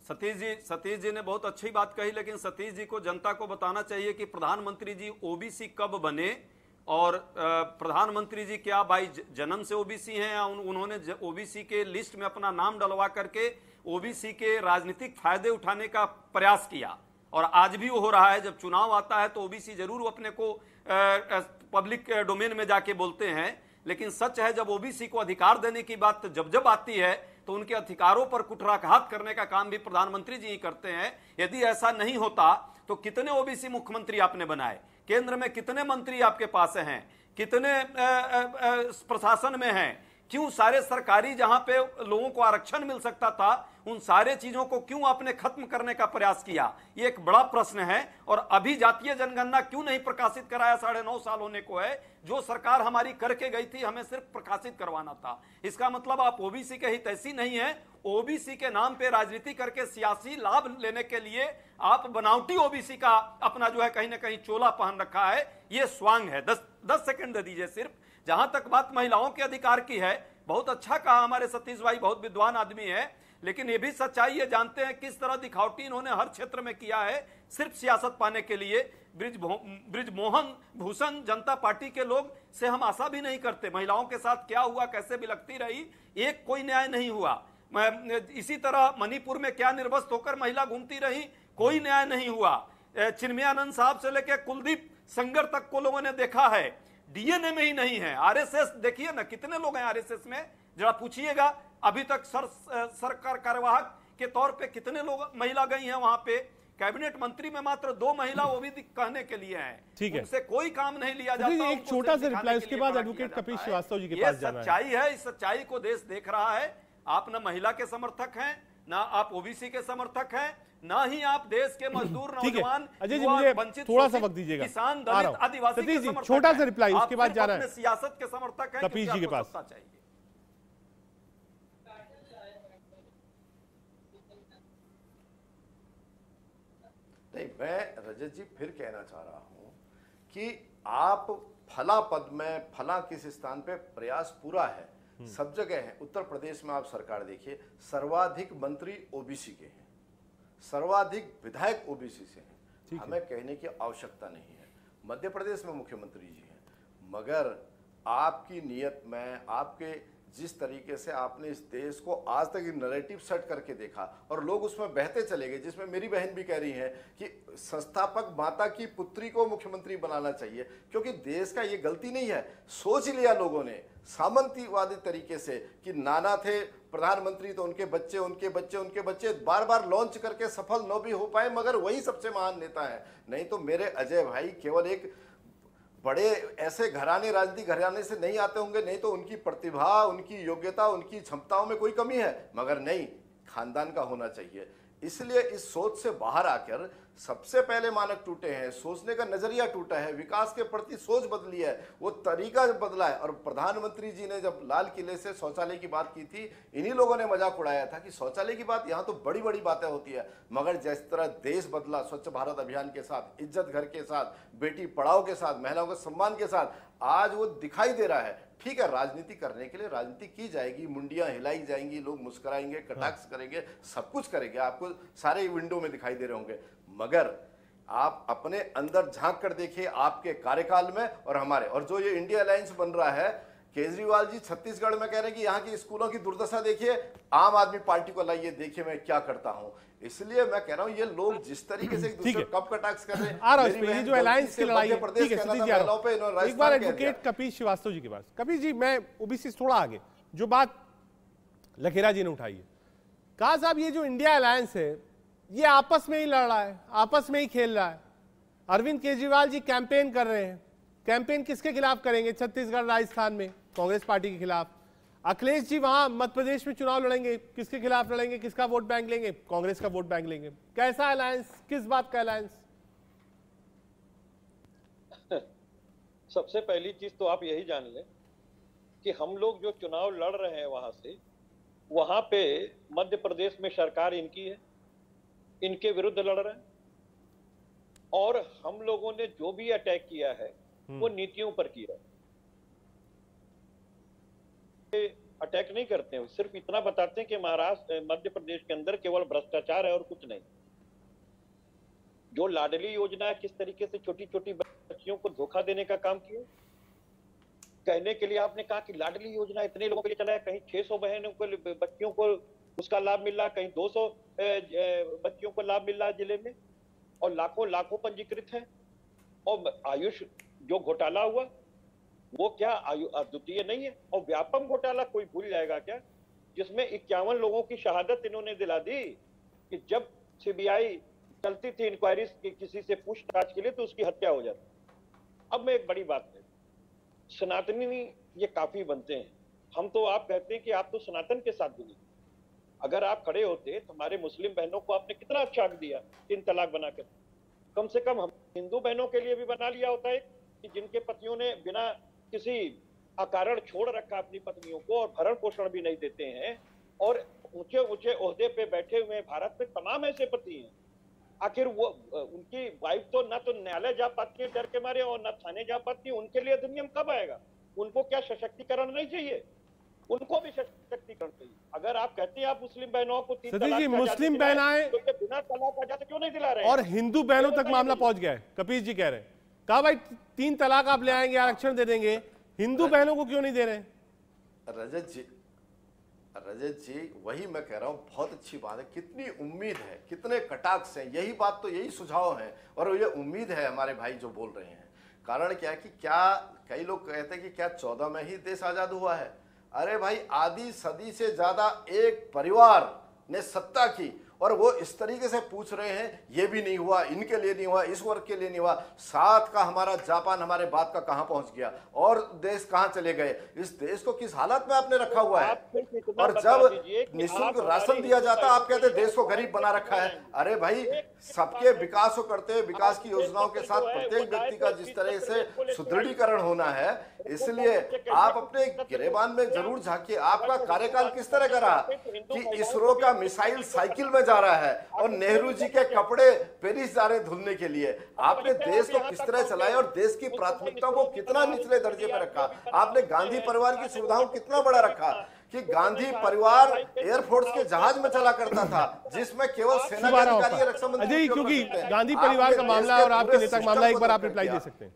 सतीश जी सतीश जी ने बहुत अच्छी बात कही, लेकिन सतीश जी को जनता को बताना चाहिए कि प्रधानमंत्री जी ओबीसी कब बने और प्रधानमंत्री जी क्या भाई जन्म से ओबीसी हैं या उन्होंने ओबीसी के लिस्ट में अपना नाम डलवा करके ओबीसी के राजनीतिक फ़ायदे उठाने का प्रयास किया। और आज भी वो हो रहा है, जब चुनाव आता है तो ओबीसी ज़रूर अपने को पब्लिक डोमेन में जाके बोलते हैं। लेकिन सच है, जब ओबीसी को अधिकार देने की बात जब जब आती है तो उनके अधिकारों पर कुठराघात करने का काम भी प्रधानमंत्री जी ही करते हैं। यदि ऐसा नहीं होता तो कितने ओबीसी मुख्यमंत्री आपने बनाए? केंद्र में कितने मंत्री आपके पास हैं? कितने प्रशासन में हैं? क्यों सारे सरकारी जहाँ पे लोगों को आरक्षण मिल सकता था, उन सारे चीज़ों को क्यों आपने खत्म करने का प्रयास किया? ये एक बड़ा प्रश्न है और अभी जातीय जनगणना क्यों नहीं प्रकाशित कराया साढ़े नौ साल होने को है? जो सरकार हमारी करके गई थी, हमें सिर्फ़ प्रकाशित करवाना था। इसका मतलब आप ओबीसी के हित ऐसी नहीं है, ओबीसी के नाम पे राजनीति करके सियासी लाभ लेने के लिए आप बनावटी ओबीसी का अपना जो है कहीं ना कहीं चोला पहन रखा है, ये स्वांग है। दस दस सेकंड दे दीजिए सिर्फ़। जहाँ तक बात महिलाओं के अधिकार की है, बहुत अच्छा कहा हमारे सतीश भाई, बहुत विद्वान आदमी है, लेकिन ये भी सच्चाई है जानते हैं किस तरह दिखावटी इन्होंने हर क्षेत्र में किया है, सिर्फ़ सियासत पाने के लिए। ब्रिज ब्रिज मोहन भूषण जनता पार्टी के लोग से हम आशा भी नहीं करते, महिलाओं के साथ क्या हुआ, कैसे बिलकती रही, एक कोई न्याय नहीं हुआ। इसी तरह मणिपुर में क्या निर्वस्त होकर महिला घूमती रही, कोई न्याय नहीं हुआ। चिन्मयानंद साहब से लेकर कुलदीप संगर तक को लोगों ने देखा है। डीएनए में ही नहीं है। आरएसएस देखिए ना कितने लोग हैं आरएसएस में? जरा पूछिएगा अभी तक सर सरकार कार्यवाहक के तौर पे कितने लोग महिला गई हैं वहाँ पे? कैबिनेट मंत्री में मात्र दो महिला वो भी कहने के लिए हैं। ठीक है। उनसे कोई काम नहीं लिया जाता एक छोटा सा के उसके बाद एडवोकेट कपिल श्रीवास्तव जी के पास जाना है। सच्चाई है इस सच्चाई को देश देख रहा है। आप न महिला के समर्थक हैं ना आप ओबीसी के समर्थक हैं। ना ही आप देश के मजदूर नौजवान अजय जी मुझे थोड़ा सा वक्त दीजिएगा। किसान दलित आदिवासी जी समर्थक छोटा सा रिप्लाई उसके बाद जाना अपने है। सियासत के समर्थक हैं कपिल जी के पास। चाहिए। नहीं मैं रजत जी फिर कहना चाह रहा हूँ कि आप फला पद में फला किस स्थान पे प्रयास पूरा है सब जगह है। उत्तर प्रदेश में आप सरकार देखिए सर्वाधिक मंत्री ओबीसी के हैं। सर्वाधिक विधायक ओबीसी से हैं। हमें है। कहने की आवश्यकता नहीं है। मध्य प्रदेश में मुख्यमंत्री जी हैं। मगर आपकी नियत में आपके जिस तरीके से आपने इस देश को आज तक नरेटिव सेट करके देखा और लोग उसमें बहते चले गए, जिसमें मेरी बहन भी कह रही है कि संस्थापक माता की पुत्री को मुख्यमंत्री बनाना चाहिए, क्योंकि देश का ये गलती नहीं है। सोच लिया लोगों ने सामंतीवादी तरीके से कि नाना थे, प्रधानमंत्री तो उनके बच्चे उनके बच्चे उनके बच्चे बार बार लॉन्च करके सफल न भी हो पाए, मगर वही सबसे महान नेता है। नहीं तो मेरे अजय भाई केवल एक बड़े ऐसे घराने राजनीतिक घराने से नहीं आते होंगे, नहीं तो उनकी प्रतिभा, उनकी योग्यता, उनकी क्षमताओं में कोई कमी है। मगर नहीं, खानदान का होना चाहिए। इसलिए इस सोच से बाहर आकर सबसे पहले मानक टूटे हैं, सोचने का नज़रिया टूटा है, विकास के प्रति सोच बदली है, वो तरीका बदला है। और प्रधानमंत्री जी ने जब लाल किले से शौचालय की बात की थी, इन्हीं लोगों ने मज़ाक उड़ाया था कि शौचालय की बात यहाँ तो बड़ी बड़ी बातें होती है। मगर जिस तरह देश बदला, स्वच्छ भारत अभियान के साथ, इज़्ज़त घर के साथ, बेटी पढ़ाओ के साथ, महिलाओं के सम्मान के साथ, आज वो दिखाई दे रहा है। ठीक है, राजनीति करने के लिए राजनीति की जाएगी, मुंडियाँ हिलाई जाएँगी, लोग मुस्कुराएँगे, कटाक्ष करेंगे, सब कुछ करेंगे। आपको सारे विंडो में दिखाई दे रहे होंगे। मगर आप अपने अंदर झाँक कर देखिए आपके कार्यकाल में और हमारे और जो ये इंडिया अलायंस बन रहा है केजरीवाल जी छत्तीसगढ़ में कह रहे हैं कि यहाँ की स्कूलों की दुर्दशा देखिए आम आदमी पार्टी को लाइए देखिए मैं क्या करता हूँ इसलिए मैं कह रहा हूँ ये लोग जिस तरीके से एक ठीक दूसरे है। को कब कर रहे हैं जो अलायंस की लड़ाई है। एक बार। एडवोकेट श्रीवास्तव जी के पास जी मैं ओबीसी थोड़ा आगे जो बात लखेरा जी ने उठाई है कहा साहब ये जो इंडिया अलायंस है ये आपस में ही लड़ रहा है, आपस में ही खेल रहा है। अरविंद केजरीवाल जी कैंपेन कर रहे हैं। कैंपेन किसके खिलाफ करेंगे? छत्तीसगढ़, राजस्थान में, कांग्रेस पार्टी के खिलाफ। अखिलेश जी वहाँ मध्य प्रदेश में चुनाव लड़ेंगे। किसके खिलाफ लड़ेंगे? किसका वोट बैंक लेंगे? कांग्रेस का वोट बैंक लेंगे। कैसा अलायंस किस बात का अलायंस सबसे पहली चीज़ तो आप यही जान लें कि हम लोग जो चुनाव लड़ रहे हैं वहाँ से, वहाँ पे मध्य प्रदेश में सरकार इनकी है। इनके विरुद्ध लड़ रहे हैं। और हम लोगों ने जो भी अटैक किया है वो नीतियों पर किया है। अटैक नहीं करते हैं सिर्फ़ इतना बताते हैं कि महाराष्ट्र मध्य प्रदेश के अंदर केवल भ्रष्टाचार है और कुछ नहीं। जो लाडली योजना है किस तरीके से छोटी छोटी बच्चियों को धोखा देने का काम किया? कहने के लिए आपने कहा कि लाडली योजना इतने लोगों के लिए चला है कहीं 600 बहनों को बच्चियों को उसका लाभ मिल रहा कहीं 200 बच्चियों को लाभ मिल रहा ज़िले में, और लाखों लाखों पंजीकृत है। और आयुष, जो घोटाला हुआ, वो क्या आयु, अद्वितीय नहीं है? और व्यापम घोटाला कोई भूल जाएगा क्या? जिसमें इक्यावन लोगों की शहादत इन्होंने दिला दी कि जब सीबीआई चलती थी इंक्वायरी किसी से पूछताछ के लिए तो उसकी हत्या हो जाती। अब मैं एक बड़ी बात है। सनातनी ये काफ़ी बनते हैं। हम तो आप कहते हैं कि आप तो सनातन के साथ भी नहीं। अगर आप खड़े होते तो हमारे मुस्लिम बहनों को आपने कितना अच्छा दिया, तीन तलाक बनाकर कम से कम हम हिंदू बहनों के लिए भी बना लिया होता है कि जिनके पतियों ने बिना किसी अकारण छोड़ रखा अपनी पत्नियों को और भरण पोषण भी नहीं देते हैं, और ऊँचे ऊँचे ओहदे पे बैठे हुए भारत में तमाम ऐसे पति हैं। आखिर वो, उनकी वाइफ तो ना तो न्यायालय जा पाती है डर के मारे और ना थाने जा पाती है उनके लिए अधिनियम कब आएगा? उनको क्या सशक्तिकरण नहीं चाहिए? उनको भी सशक्तिकरण चाहिए। अगर आप कहते हैं आप मुस्लिम बहनों को तीन सतीश जी मुस्लिम दिलाएँ, बहनाएँ तो बिना तलाक आज़ादी क्यों नहीं दिला रहे और हिंदू बहनों तक मामला पहुँच गया है। कपिल जी कह रहे हैं। कहा भाई तीन तलाक आप ले आएँगे आरक्षण दे देंगे। हिंदू बहनों को क्यों नहीं दे रहे? रजत जी रजत जी वही मैं कह रहा हूँ बहुत अच्छी बात है। कितनी उम्मीद है कितने कटाक्ष हैं। यही बात तो यही सुझाव है। और ये उम्मीद है हमारे भाई जो बोल रहे हैं। कारण क्या है कि क्या कई लोग कहते हैं कि क्या चौदह में ही देश आज़ाद हुआ है? अरे भाई आधी सदी से ज़्यादा एक परिवार ने सत्ता की और वो इस तरीके से पूछ रहे हैं ये भी नहीं हुआ इनके लिए नहीं हुआ इस वर्ग के लिए नहीं हुआ साथ का हमारा जापान हमारे बात का कहाँ पहुँच गया और देश कहाँ चले गए इस देश को किस हालत में आपने रखा हुआ है? और जब निःशुल्क राशन दिया जाता आप कहते देश को गरीब बना रखा है। अरे भाई सबके विकास को करते विकास की योजनाओं के साथ प्रत्येक व्यक्ति का जिस तरह से सुदृढ़ीकरण होना है इसलिए आप अपने गिरेबान में ज़रूर झांकिए। आपका कार्यकाल किस तरह का रहा कि इसरो का मिसाइल साइकिल में जा रहा है और नेहरू जी के कपड़े पेरिस जा रहे धुलने के लिए। आपने देश को किस तरह चलाया और देश की प्राथमिकताओं को कितना निचले दर्जे पर रखा? आपने गांधी परिवार की सुविधाओं कितना बड़ा रखा? कि गांधी परिवार एयरफोर्स के जहाज़ में चला करता था जिसमें केवल सेना के अधिकारी रक्षा मंत्री क्योंकि गांधी परिवार का मामला और आपके नेता का मामला एक बार आप रिप्लाई दे सकते हैं।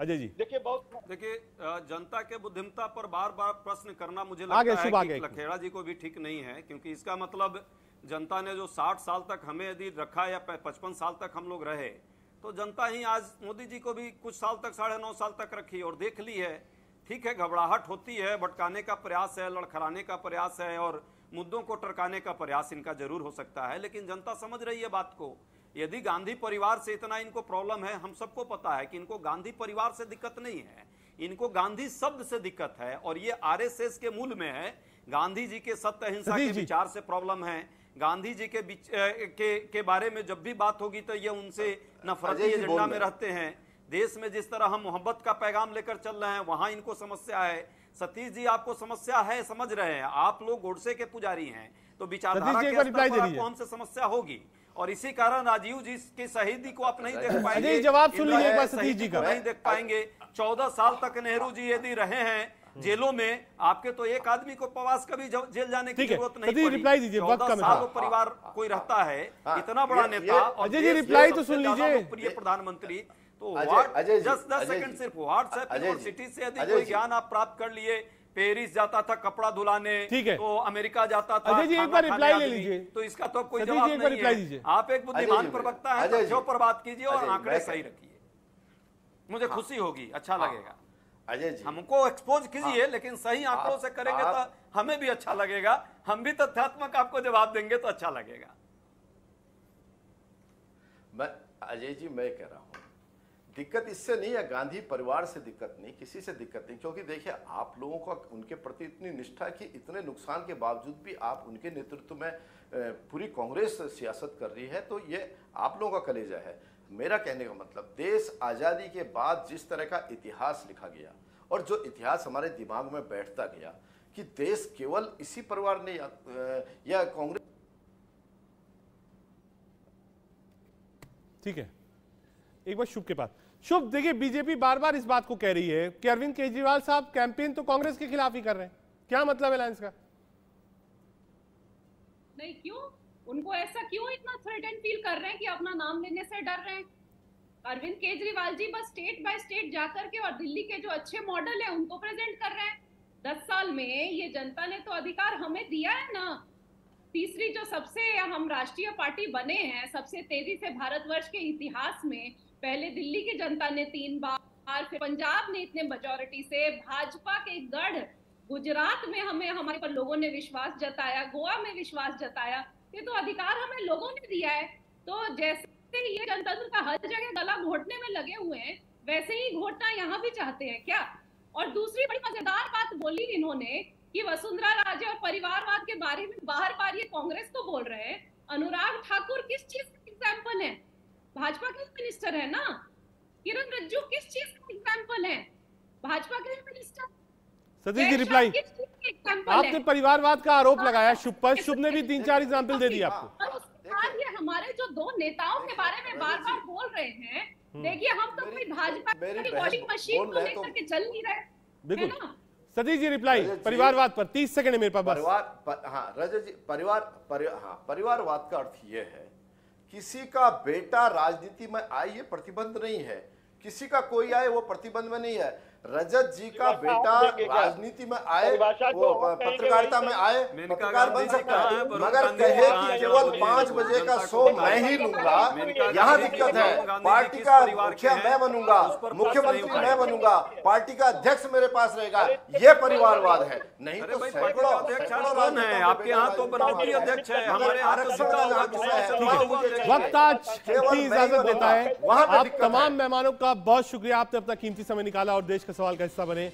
अजय जी। देखिए बहुत देखिए जनता के बुद्धिमता पर बार बार प्रश्न करना मुझे लगता है कि लखेड़ा जी को भी ठीक नहीं है क्योंकि इसका मतलब जनता ने जो 60 साल तक हमें यदि रखा या 55 साल तक हम लोग रहे तो जनता ही आज मोदी जी को भी कुछ साल तक साढ़े नौ साल तक रखी और देख ली है। ठीक है घबराहट होती है भटकाने का प्रयास है लड़खड़ाने का प्रयास है और मुद्दों को टरकाने का प्रयास इनका ज़रूर हो सकता है लेकिन जनता समझ रही है बात को। यदि गांधी परिवार से इतना इनको प्रॉब्लम है हम सबको पता है कि इनको गांधी परिवार से दिक्कत नहीं है। इनको गांधी शब्द से दिक्कत है और ये आरएसएस के मूल में है। गांधी जी के सत्य अहिंसा के विचार से प्रॉब्लम है। गांधी जी के, बीच के के बारे में जब भी बात होगी तो ये उनसे नफरती एजेंडा में रहते हैं। देश में जिस तरह हम मोहब्बत का पैगाम लेकर चल रहे हैं वहाँ इनको समस्या है। सतीश जी आपको समस्या है समझ रहे हैं। आप लोग गोडसे के पुजारी हैं तो विचारधारा के पर आपको हमसे समस्या होगी। और इसी कारण राजीव जी की शहीदी को आप नहीं देख पाएँगे। जवाब सुन लीजिए सतीश जी का। नहीं देख पाएँगे। चौदह साल तक नेहरू जी यदि रहे हैं जेलों में आपके तो एक आदमी को प्रवास कभी जेल जाने की ज़रूरत नहीं रिप्लाई दीजिए वक्त का परिवार कोई रहता है हाँ। इतना बड़ा नेता अजय जी रिप्लाई तो सुन लीजिए। प्रिय प्रधानमंत्री तो दस दस सेकंड सिर्फ़ व्हाट्सएप यूनिवर्सिटी से यदि कोई ज्ञान आप प्राप्त कर लिए। पेरिस जाता था कपड़ा धुलाने ठीक है। तो अमेरिका जाता था अजय जी एक बार रिप्लाई ले लीजिए। तो इसका तो कोई जवाब नहीं है। आप एक बुद्धिमान प्रवक्ता है तथ्यों पर बात कीजिए और आंकड़े सही रखिए। मुझे हाँ। खुशी होगी अच्छा हाँ। लगेगा। अजय जी। हमको एक्सपोज कीजिए हाँ। लेकिन सही आंकड़ों से करेंगे तो हमें भी अच्छा लगेगा। हम भी तथ्यात्मक आपको जवाब देंगे तो अच्छा लगेगा। मैं अजय जी मैं कह रहा हूँ दिक्कत इससे नहीं है गांधी परिवार से दिक्कत नहीं किसी से दिक्कत नहीं क्योंकि देखिए आप लोगों का उनके प्रति इतनी निष्ठा कि इतने नुकसान के बावजूद भी आप उनके नेतृत्व में पूरी कांग्रेस सियासत कर रही है तो ये आप लोगों का कलेजा है। मेरा कहने का मतलब देश आज़ादी के बाद जिस तरह का इतिहास लिखा गया और जो इतिहास हमारे दिमाग में बैठता गया कि देश केवल इसी परिवार ने या, या कांग्रेस ठीक है। एक बार शुभ के पास शुभ देखिए बीजेपी बार बार इस बात को कह रही है कि अरविंद केजरीवाल साहब कैंपेन तो कांग्रेस के खिलाफ ही कर रहे हैं। क्या मतलब है लाइन्स का? नहीं क्यों? उनको ऐसा क्यों इतना थ्रेटन फील कर रहे हैं कि अपना नाम लेने से डर रहे हैं? अरविंद केजरीवाल जी बस स्टेट बाय स्टेट जाकर के और दिल्ली के जो अच्छे मॉडल है, उनको प्रेजेंट कर रहे हैं। दस साल में ये जनता ने तो अधिकार हमें दिया है ना? तीसरी जो सबसे हम राष्ट्रीय पार्टी बने हैं, सबसे तेज़ी से भारतवर्ष के इतिहास में, पहले दिल्ली की जनता ने तीन बार, फिर पंजाब ने इतने मेजोरिटी से, भाजपा के गढ़, गुजरात में हमें, हमारे पर लोगों ने विश्वास जताया, गोवा में विश्वास जताया। ये तो अधिकार हमें लोगों ने दिया है। तो जैसे ये जनतंत्र का हर जगह गला घोटने में लगे हुए हैं, वैसे ही घोटना यहाँ भी चाहते हैं क्या? और दूसरी बड़ी मज़ेदार बात बोली इन्होंने कि वसुंधरा राजे और परिवारवाद के बारे में बार बार ये कांग्रेस को बोल रहे हैं। अनुराग ठाकुर किस चीज़ का एग्ज़ाम्पल है? भाजपा के मिनिस्टर है ना? किरण रिज्जू किस चीज़ का एग्ज़ाम्पल है? भाजपा के मिनिस्टर सतीश जी रिप्लाई आपने परिवारवाद का आरोप हाँ। लगाया शुभ पर शुभ ने भी तीन चार एग्ज़ाम्पल दे दिए आपको। ये हमारे जो दो नेताओं के बारे में बार बार बोल रहे हैं हम्म। देखिए हम तो कोई भाजपा की वॉशिंग मशीन को लेकर के चल नहीं रहे बिल्कुल। सतीश जी रिप्लाई परिवारवाद पर तीस सेकंड मेरे पास परिवार हाँ रजत जी परिवार हाँ परिवारवाद का अर्थ ये है किसी का बेटा राजनीति में आए ये प्रतिबंध नहीं है। किसी का कोई आए वो प्रतिबंध में नहीं है। रजत जी का बेटा? राजनीति में आए वो पत्रकारिता में आए पत्रकार बन सकता है? मगर कहे कि केवल पाँच बजे का शो मैं ही लूँगा यहाँ दिक्कत है पार्टी का मुखिया मैं बनूँगा मुख्यमंत्री मैं बनूँगा पार्टी का अध्यक्ष मेरे पास रहेगा ये परिवारवाद है। नहीं तो है आपके यहाँ तो बनावटी अध्यक्ष है हमारे वक्त आज इजाज़त देता है वहाँ आप तमाम मेहमानों का बहुत शुक्रिया आपने अपना कीमती समय निकाला और देश का सवाल का हिस्सा बने।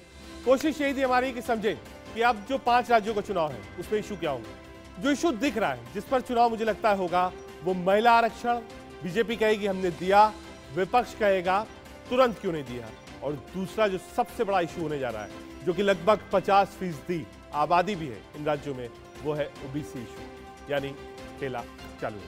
कोशिश यही थी हमारी कि समझे कि अब जो पाँच राज्यों का चुनाव है उसमें इशू क्या होंगे? जो इशू दिख रहा है, जिस पर चुनाव मुझे लगता है होगा, वो महिला आरक्षण बीजेपी कहेगी हमने दिया, विपक्ष कहेगा, तुरंत क्यों नहीं दिया? और दूसरा जो सबसे बड़ा इशू होने जा रहा है, जो कि लगभग 50 फ़ीसदी आबादी भी है इन राज्यों में, वो है ओबीसी इशू यानी खेला चालू।